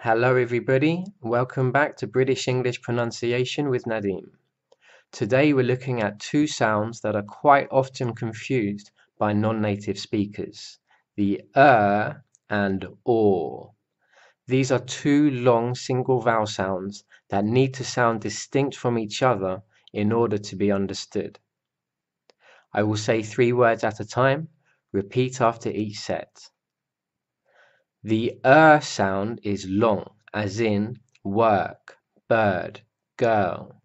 Hello everybody, welcome back to British English Pronunciation with Nadim. Today we're looking at two sounds that are quite often confused by non-native speakers, the er and or. These are two long single vowel sounds that need to sound distinct from each other in order to be understood. I will say three words at a time, repeat after each set. The er sound is long, as in work, bird, girl.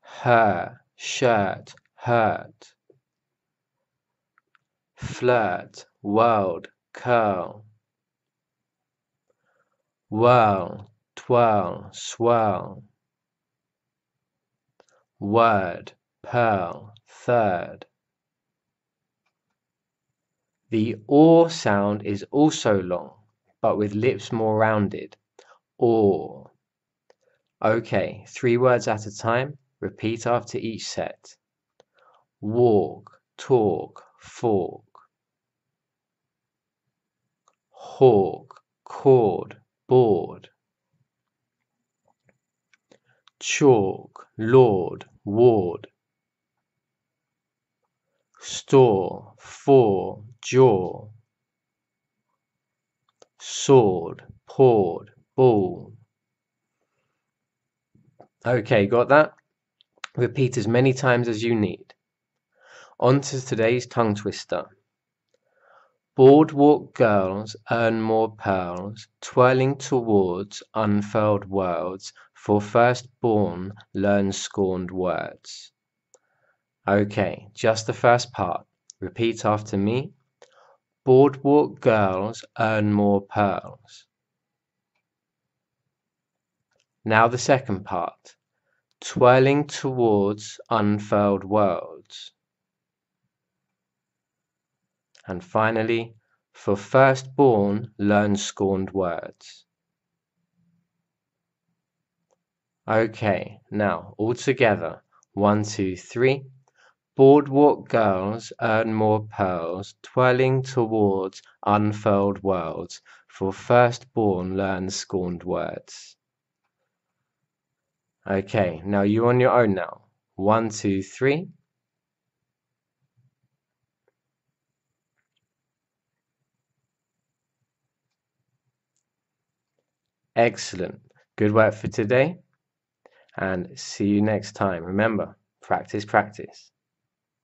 Her, shirt, hurt. Flirt, world, curl. Whirl, twirl, swirl. Word, pearl, third. The or sound is also long, but with lips more rounded. Or. Okay, three words at a time. Repeat after each set. Walk, talk, fork. Hawk, cord, board. Chalk, lord, ward store, for, jaw, sword, poured, ball. Okay, got that? Repeat as many times as you need. On to today's tongue twister. Boardwalk girls earn more pearls, twirling towards unfurled worlds, for firstborn learn scorned words. Okay, just the first part. Repeat after me. Boardwalk girls earn more pearls. Now the second part. Twirling towards unfurled worlds. And finally, for firstborn learn scorned words. Okay, now all together. One, two, three. Boardwalk girls earn more pearls, Twirling towards unfurled worlds, For firstborn learn scorned words. Okay, now you're on your own now. One, two, three. Excellent. Good work for today. And see you next time. Remember, practice, practice.